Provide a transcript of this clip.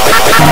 Oh, my God.